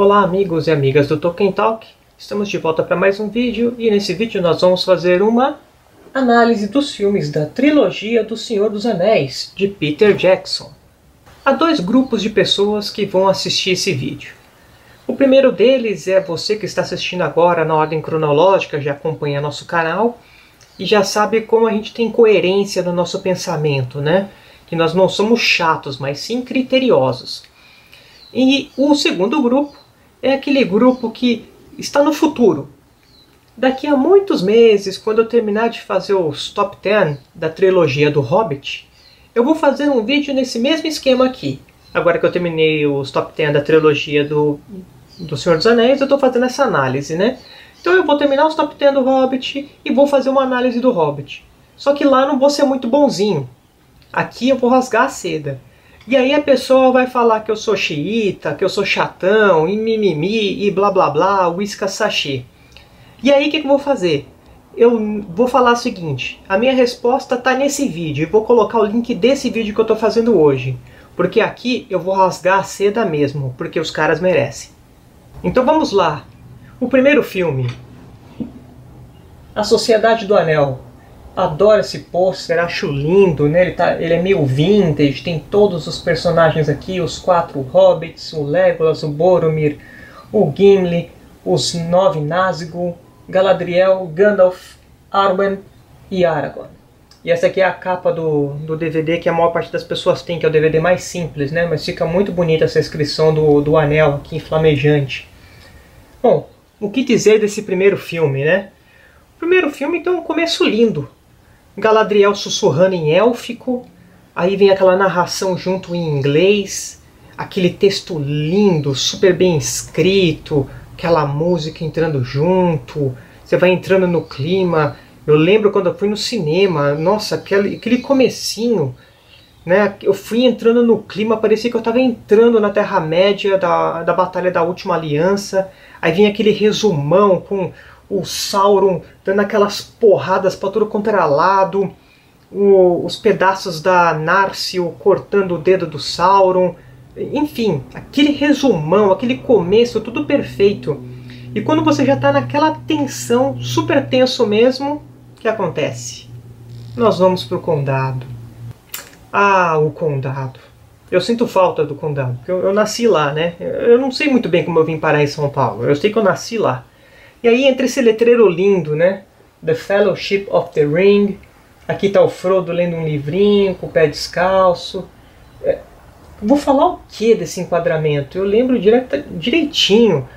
Olá amigos e amigas do Tolkien Talk, estamos de volta para mais um vídeo e nesse vídeo nós vamos fazer uma análise dos filmes da trilogia do Senhor dos Anéis, de Peter Jackson. Há dois grupos de pessoas que vão assistir esse vídeo. O primeiro deles é você que está assistindo agora na ordem cronológica, já acompanha nosso canal e já sabe como a gente tem coerência no nosso pensamento, né? Que nós não somos chatos, mas sim criteriosos. E o segundo grupo é aquele grupo que está no futuro. Daqui a muitos meses, quando eu terminar de fazer os top 10 da trilogia do Hobbit, eu vou fazer um vídeo nesse mesmo esquema aqui. Agora que eu terminei os top 10 da trilogia do, do Senhor dos Anéis, eu estou fazendo essa análise, né? Então eu vou terminar os top 10 do Hobbit e vou fazer uma análise do Hobbit. Só que lá não vou ser muito bonzinho. Aqui eu vou rasgar a seda. E aí a pessoa vai falar que eu sou xiita, que eu sou chatão, e mimimi, e blá blá blá, whisky sachê. E aí o que, que eu vou fazer? Eu vou falar o seguinte, a minha resposta está nesse vídeo, e vou colocar o link desse vídeo que eu estou fazendo hoje. Porque aqui eu vou rasgar a seda mesmo, porque os caras merecem. Então vamos lá. O primeiro filme. A Sociedade do Anel. Adoro esse pôster, acho lindo, né? Ele, tá, ele é meio vintage, tem todos os personagens aqui, os quatro hobbits, o Legolas, o Boromir, o Gimli, os nove Nazgûl, Galadriel, Gandalf, Arwen e Aragorn. E essa aqui é a capa do, do DVD que a maior parte das pessoas tem, que é o DVD mais simples, né? Mas fica muito bonita essa inscrição do, do anel aqui, flamejante. Bom, o que dizer desse primeiro filme, né? O primeiro filme tem um começo lindo. Galadriel sussurrando em élfico, aí vem aquela narração junto em inglês, aquele texto lindo, super bem escrito, aquela música entrando junto, você vai entrando no clima. Eu lembro quando eu fui no cinema, nossa, aquele, aquele comecinho, né? Eu fui entrando no clima, parecia que eu estava entrando na Terra-média da, da Batalha da Última Aliança. Aí vinha aquele resumão com o Sauron dando aquelas porradas para tudo quanto era lado, o, os pedaços da Narsil cortando o dedo do Sauron, enfim, aquele resumão, aquele começo, tudo perfeito. E quando você já está naquela tensão, super tenso mesmo, o que acontece? Nós vamos para o condado. Ah, o condado. Eu sinto falta do condado, porque eu, eu nasci lá, né? Eu não sei muito bem como eu vim parar em São Paulo. Eu sei que eu nasci lá. E aí entra esse letreiro lindo, né? The Fellowship of the Ring. Aqui está o Frodo lendo um livrinho com o pé descalço. É, vou falar o que desse enquadramento? Eu lembro direta, direitinho.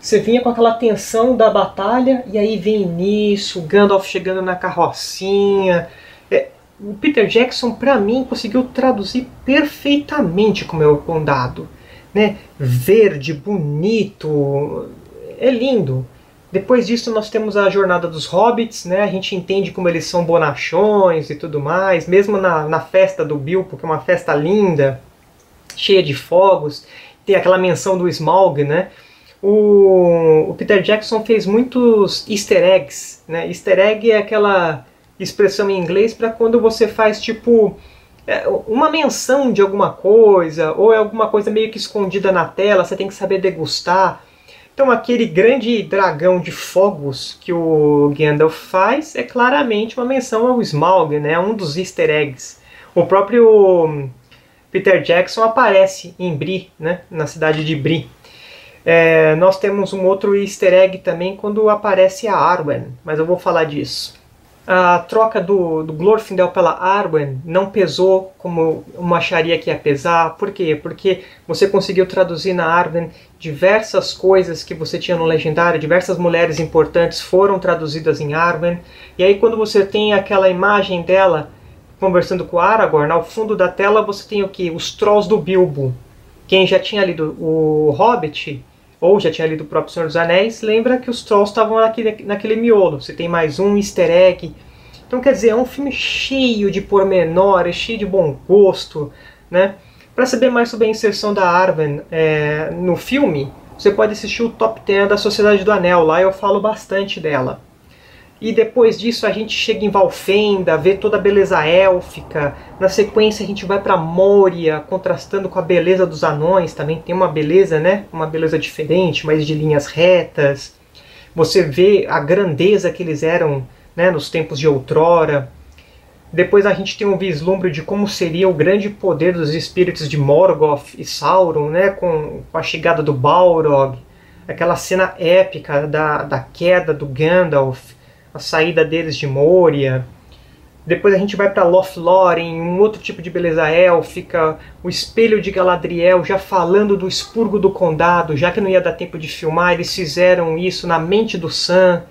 Você vinha com aquela tensão da batalha e aí vem nisso, Gandalf chegando na carrocinha. É, o Peter Jackson, para mim, conseguiu traduzir perfeitamente como é o condado. Né? Verde, bonito, é lindo. Depois disso nós temos a jornada dos hobbits, né? A gente entende como eles são bonachões e tudo mais, mesmo na, na festa do Bilbo, que é uma festa linda, cheia de fogos, tem aquela menção do Smaug, né? O, o Peter Jackson fez muitos easter eggs, né? Easter egg é aquela expressão em inglês para quando você faz tipo é, uma menção de alguma coisa, ou é alguma coisa meio que escondida na tela, você tem que saber degustar. Então aquele grande dragão de fogos que o Gandalf faz é claramente uma menção ao Smaug, né? um dos easter eggs. O próprio Peter Jackson aparece em Bri, né? na cidade de Bri. É, nós temos um outro easter egg também quando aparece a Arwen, mas eu vou falar disso a troca do, do Glorfindel pela Arwen não pesou como uma acharia que ia pesar. Por quê? Porque você conseguiu traduzir na Arwen diversas coisas que você tinha no Legendário, diversas mulheres importantes foram traduzidas em Arwen. E aí quando você tem aquela imagem dela conversando com Aragorn, ao fundo da tela você tem o que? Os Trolls do Bilbo. Quem já tinha lido o Hobbit ou já tinha lido o próprio Senhor dos Anéis, lembra que os Trolls estavam naquele, naquele miolo. Você tem mais um easter egg. Então, quer dizer, é um filme cheio de pormenores, cheio de bom gosto, né? Para saber mais sobre a inserção da Arwen é, no filme, você pode assistir o Top 10 da Sociedade do Anel, lá eu falo bastante dela. E depois disso a gente chega em Valfenda, vê toda a beleza élfica. Na sequência a gente vai para Moria, contrastando com a beleza dos anões. Também tem uma beleza, né? Uma beleza diferente, mais de linhas retas. Você vê a grandeza que eles eram né, nos tempos de outrora. Depois a gente tem um vislumbre de como seria o grande poder dos espíritos de Morgoth e Sauron, né, com, a chegada do Balrog. Aquela cena épica da, da queda do Gandalf a saída deles de Moria. Depois a gente vai para Lothlórien, um outro tipo de beleza élfica, o espelho de Galadriel, já falando do expurgo do condado, já que não ia dar tempo de filmar, eles fizeram isso na mente do Sam.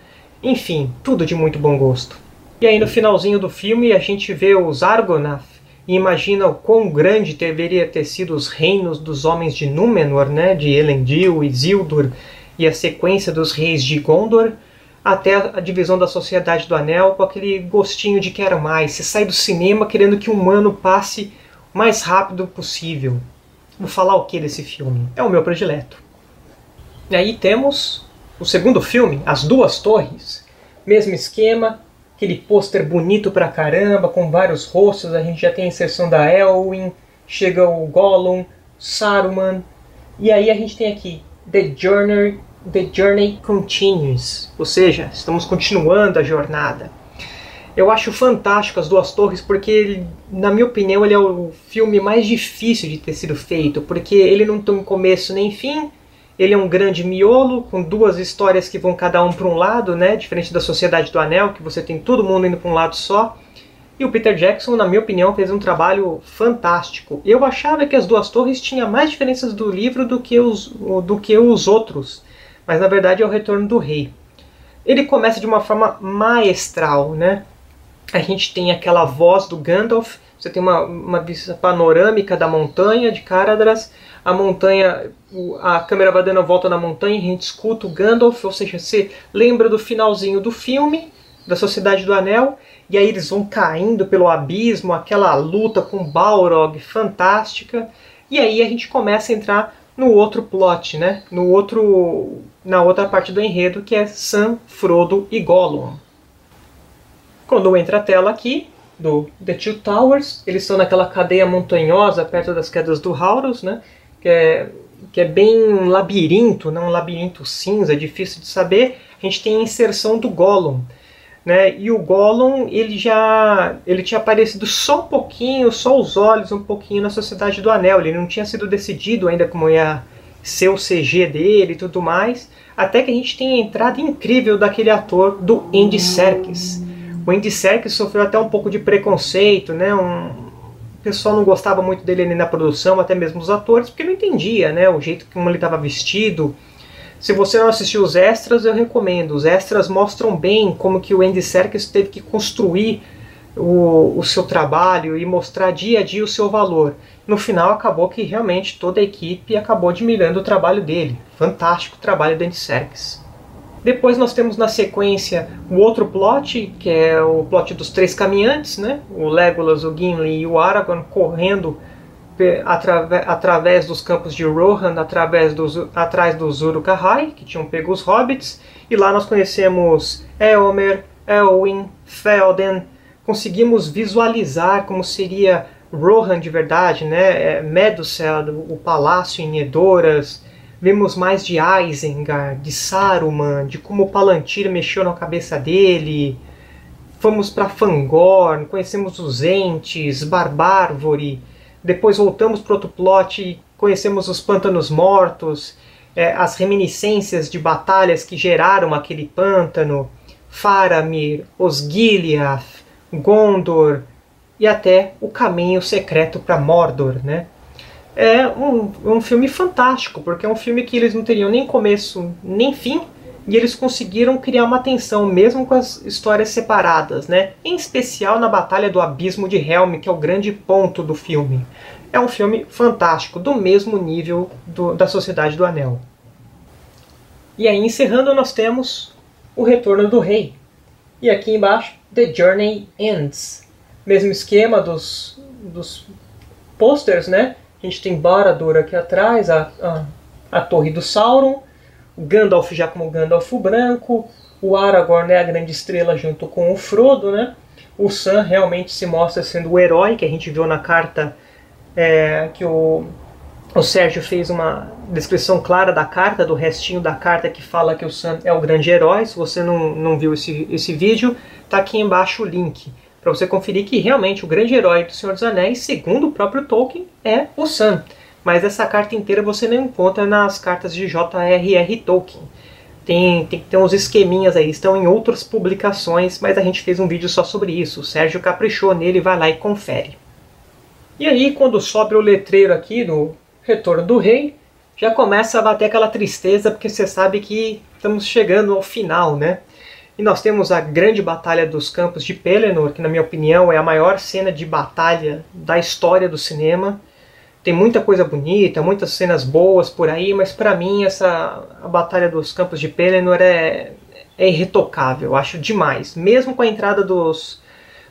Enfim, tudo de muito bom gosto. E aí no finalzinho do filme a gente vê os Argonath e imagina o quão grande deveria ter sido os reinos dos homens de Númenor, né, de Elendil Isildur, e a sequência dos reis de Gondor, até a divisão da Sociedade do Anel com aquele gostinho de quero mais. Você sai do cinema querendo que o humano passe o mais rápido possível. Vou falar o que desse filme? É o meu predileto. E aí temos o segundo filme, As Duas Torres. Mesmo esquema, aquele pôster bonito pra caramba, com vários rostos. A gente já tem a inserção da Elwin, chega o Gollum, Saruman. E aí a gente tem aqui The Journey The Journey Continues, ou seja, estamos continuando a jornada. Eu acho fantástico as duas torres porque, na minha opinião, ele é o filme mais difícil de ter sido feito, porque ele não tem começo nem fim, ele é um grande miolo com duas histórias que vão cada um para um lado, né? Diferente da Sociedade do Anel, que você tem todo mundo indo para um lado só. E o Peter Jackson, na minha opinião, fez um trabalho fantástico. Eu achava que as duas torres tinham mais diferenças do livro do que os, do que os outros mas na verdade é o retorno do rei. Ele começa de uma forma maestral, né? A gente tem aquela voz do Gandalf, você tem uma, uma vista panorâmica da montanha de Caradras, a montanha, a câmera vai dando a volta na montanha, a gente escuta o Gandalf, ou seja, você lembra do finalzinho do filme, da Sociedade do Anel, e aí eles vão caindo pelo abismo, aquela luta com Balrog fantástica, e aí a gente começa a entrar no outro plot, né? No outro, na outra parte do enredo que é Sam, Frodo e Gollum. Quando entra a tela aqui do The Two Towers, eles estão naquela cadeia montanhosa perto das quedas do Haurus, né? Que é, que é bem um labirinto, não um labirinto cinza, difícil de saber. A gente tem a inserção do Gollum né? E o Gollum, ele já ele tinha aparecido só um pouquinho, só os olhos um pouquinho na Sociedade do Anel. Ele não tinha sido decidido ainda como ia ser o CG dele e tudo mais. Até que a gente tem a entrada incrível daquele ator do Andy Serkis. O Andy Serkis sofreu até um pouco de preconceito, né? Um, o pessoal não gostava muito dele na produção, até mesmo os atores, porque não entendia, né? O jeito como ele estava vestido, se você não assistiu os extras, eu recomendo. Os extras mostram bem como que o Andy Serkis teve que construir o, o seu trabalho e mostrar dia a dia o seu valor. No final acabou que realmente toda a equipe acabou admirando o trabalho dele. Fantástico trabalho do Andy Serkis. Depois nós temos na sequência o outro plot, que é o plot dos três caminhantes, né? O Legolas, o Gimli e o Aragorn correndo através dos campos de Rohan, através dos, atrás dos Uruk-hai, que tinham pego os hobbits, e lá nós conhecemos Eomer, Elwin, Felden, conseguimos visualizar como seria Rohan de verdade, né? É, Medusel, o palácio em Edoras, vemos mais de Isengard, de Saruman, de como o Palantir mexeu na cabeça dele, fomos para Fangorn, conhecemos os Entes, Barbárvore, depois voltamos para outro plot e conhecemos os pântanos mortos, é, as reminiscências de batalhas que geraram aquele pântano, Faramir, os Gileath, Gondor e até o caminho secreto para Mordor, né? É um, um filme fantástico, porque é um filme que eles não teriam nem começo nem fim, e eles conseguiram criar uma tensão mesmo com as histórias separadas, né? Em especial na Batalha do Abismo de Helm, que é o grande ponto do filme. É um filme fantástico, do mesmo nível do, da Sociedade do Anel. E aí, encerrando, nós temos O Retorno do Rei. E aqui embaixo, The Journey Ends. Mesmo esquema dos, dos posters, né? A gente tem Barad-dûr aqui atrás, a, a, a Torre do Sauron, Gandalf já como Gandalf branco, o Aragorn é a grande estrela junto com o Frodo, né? O Sam realmente se mostra sendo o herói que a gente viu na carta é, que o, o Sérgio fez uma descrição clara da carta, do restinho da carta que fala que o Sam é o grande herói. Se você não, não viu esse, esse vídeo, tá aqui embaixo o link para você conferir que realmente o grande herói do Senhor dos Anéis, segundo o próprio Tolkien, é o Sam. Mas essa carta inteira você não encontra nas cartas de J.R.R. Tolkien. Tem, tem, tem uns esqueminhas aí, estão em outras publicações, mas a gente fez um vídeo só sobre isso. O Sérgio caprichou nele, vai lá e confere. E aí, quando sobe o letreiro aqui do Retorno do Rei, já começa a bater aquela tristeza, porque você sabe que estamos chegando ao final, né? E nós temos a grande batalha dos campos de Pelennor, que na minha opinião é a maior cena de batalha da história do cinema. Tem muita coisa bonita, muitas cenas boas por aí, mas para mim essa a batalha dos campos de Pelennor é, é irretocável, eu acho demais. Mesmo com a entrada dos,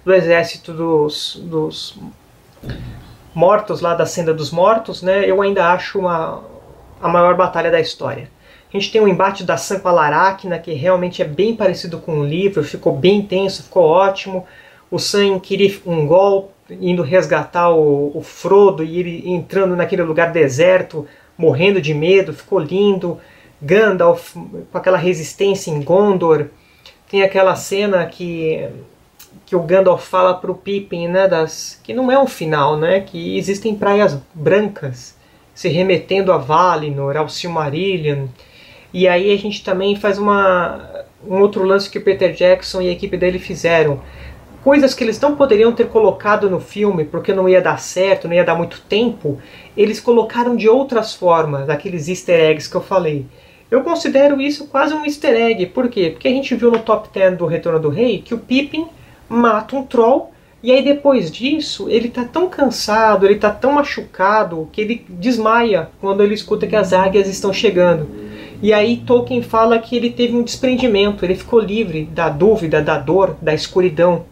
do exército dos, dos mortos lá da Senda dos Mortos, né, eu ainda acho uma, a maior batalha da história. A gente tem o um embate da Sam com a Laracna, que realmente é bem parecido com o livro, ficou bem intenso, ficou ótimo. O Sam queria um gol, indo resgatar o, o, Frodo e ele entrando naquele lugar deserto, morrendo de medo, ficou lindo. Gandalf com aquela resistência em Gondor. Tem aquela cena que que o Gandalf fala para o Pippin, né, das, que não é um final, né, que existem praias brancas, se remetendo a Valinor, ao Silmarillion. E aí a gente também faz uma, um outro lance que o Peter Jackson e a equipe dele fizeram. Coisas que eles não poderiam ter colocado no filme porque não ia dar certo, não ia dar muito tempo, eles colocaram de outras formas, aqueles easter eggs que eu falei. Eu considero isso quase um easter egg, por quê? Porque a gente viu no top 10 do Retorno do Rei que o Pippin mata um troll e aí depois disso ele tá tão cansado, ele tá tão machucado que ele desmaia quando ele escuta que as águias estão chegando. E aí Tolkien fala que ele teve um desprendimento, ele ficou livre da dúvida, da dor, da escuridão.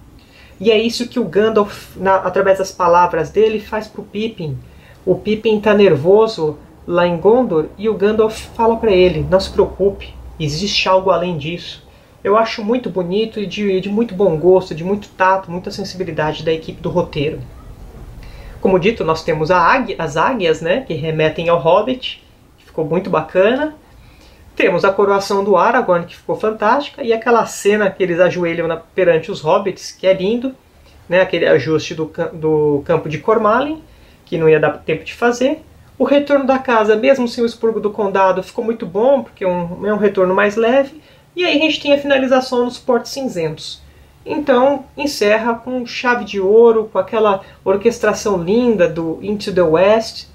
E é isso que o Gandalf, na, através das palavras dele, faz pro Pippin. O Pippin tá nervoso lá em Gondor e o Gandalf fala para ele: "Não se preocupe, existe algo além disso" eu acho muito bonito e de, de muito bom gosto, de muito tato, muita sensibilidade da equipe do roteiro. Como dito, nós temos águia, as águias, né, que remetem ao Hobbit, que ficou muito bacana. Temos a coroação do Aragorn, que ficou fantástica, e aquela cena que eles ajoelham na, perante os Hobbits, que é lindo, né, aquele ajuste do, do campo de Cormalin, que não ia dar tempo de fazer. O retorno da casa, mesmo sem o expurgo do condado, ficou muito bom, porque um, é um retorno mais leve. E aí a gente tem a finalização nos portos cinzentos. Então encerra com chave de ouro, com aquela orquestração linda do Into the West.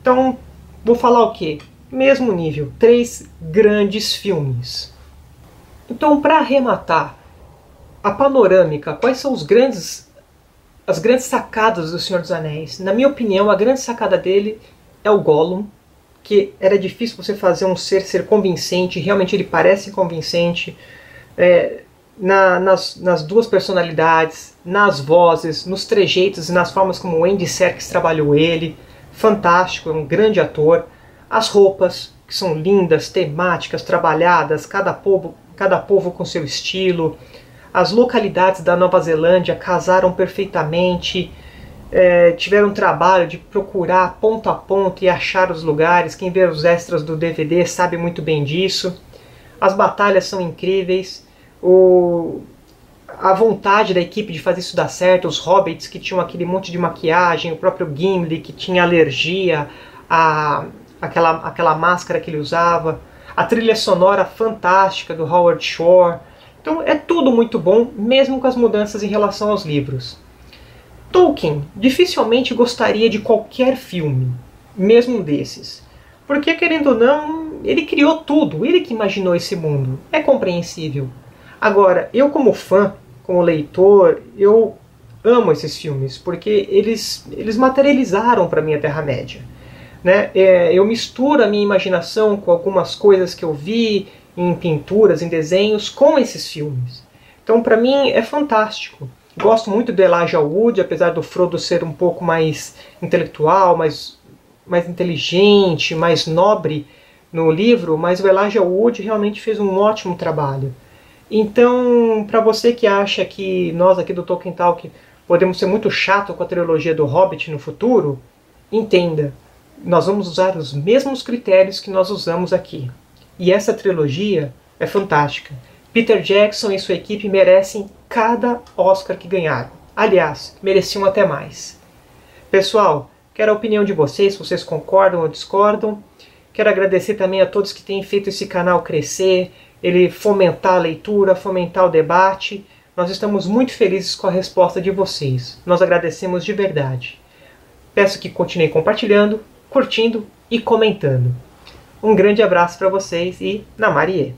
Então vou falar o que? Mesmo nível, três grandes filmes. Então para arrematar a panorâmica, quais são os grandes as grandes sacadas do Senhor dos Anéis? Na minha opinião, a grande sacada dele é o Gollum, que era difícil você fazer um ser ser convincente, realmente ele parece convincente, é, na, nas, nas, duas personalidades, nas vozes, nos trejeitos e nas formas como Andy Serkis trabalhou ele, fantástico, é um grande ator, as roupas, que são lindas, temáticas, trabalhadas, cada povo, cada povo com seu estilo, as localidades da Nova Zelândia casaram perfeitamente, é, tiveram trabalho de procurar ponto a ponto e achar os lugares. Quem vê os extras do DVD sabe muito bem disso. As batalhas são incríveis. O, a vontade da equipe de fazer isso dar certo, os hobbits que tinham aquele monte de maquiagem, o próprio Gimli que tinha alergia a aquela, aquela máscara que ele usava, a trilha sonora fantástica do Howard Shore. Então é tudo muito bom, mesmo com as mudanças em relação aos livros. Tolkien dificilmente gostaria de qualquer filme, mesmo desses. Porque, querendo ou não, ele criou tudo, ele que imaginou esse mundo. É compreensível. Agora, eu como fã, como leitor, eu amo esses filmes, porque eles, eles materializaram para mim a Terra-média. Né? É, eu misturo a minha imaginação com algumas coisas que eu vi em pinturas, em desenhos, com esses filmes. Então, para mim, é fantástico. Gosto muito do Elijah Wood, apesar do Frodo ser um pouco mais intelectual, mais, mais inteligente, mais nobre no livro, mas o Elijah Wood realmente fez um ótimo trabalho. Então, para você que acha que nós aqui do Tolkien Talk podemos ser muito chato com a trilogia do Hobbit no futuro, entenda, nós vamos usar os mesmos critérios que nós usamos aqui. E essa trilogia é fantástica. Peter Jackson e sua equipe merecem cada Oscar que ganharam. Aliás, mereciam até mais. Pessoal, quero a opinião de vocês, se vocês concordam ou discordam. Quero agradecer também a todos que têm feito esse canal crescer, ele fomentar a leitura, fomentar o debate. Nós estamos muito felizes com a resposta de vocês. Nós agradecemos de verdade. Peço que continuem compartilhando, curtindo e comentando. Um grande abraço para vocês e na Marie.